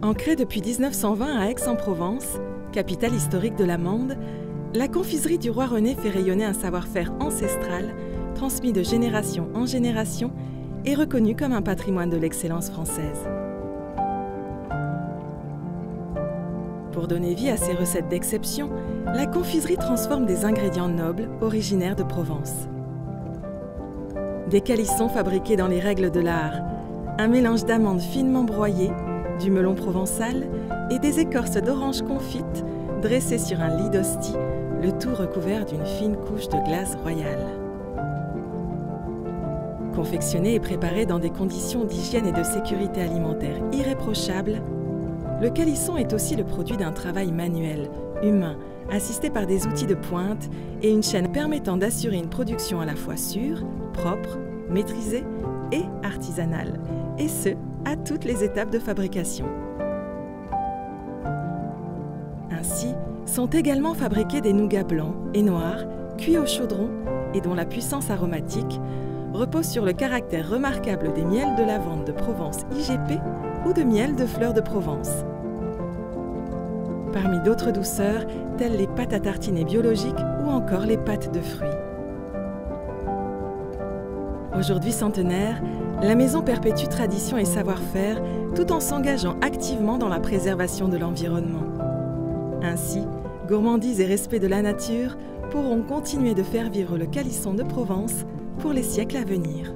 Ancrée depuis 1920 à Aix-en-Provence, capitale historique de la Mande, la confiserie du roi René fait rayonner un savoir-faire ancestral, transmis de génération en génération et reconnu comme un patrimoine de l'excellence française. Pour donner vie à ces recettes d'exception, la confiserie transforme des ingrédients nobles originaires de Provence. Des calissons fabriqués dans les règles de l'art, un mélange d'amandes finement broyées du melon provençal et des écorces d'orange confites dressées sur un lit d'hostie, le tout recouvert d'une fine couche de glace royale. Confectionné et préparé dans des conditions d'hygiène et de sécurité alimentaire irréprochables, le calisson est aussi le produit d'un travail manuel, humain, assisté par des outils de pointe et une chaîne permettant d'assurer une production à la fois sûre, propre, maîtrisée et artisanale, et ce, à toutes les étapes de fabrication. Ainsi, sont également fabriqués des nougats blancs et noirs, cuits au chaudron et dont la puissance aromatique repose sur le caractère remarquable des miels de lavande de Provence IGP ou de miel de fleurs de Provence. Parmi d'autres douceurs, telles les pâtes à tartiner biologiques ou encore les pâtes de fruits. Aujourd'hui centenaire, la maison perpétue tradition et savoir-faire tout en s'engageant activement dans la préservation de l'environnement. Ainsi, gourmandise et respect de la nature pourront continuer de faire vivre le calisson de Provence pour les siècles à venir.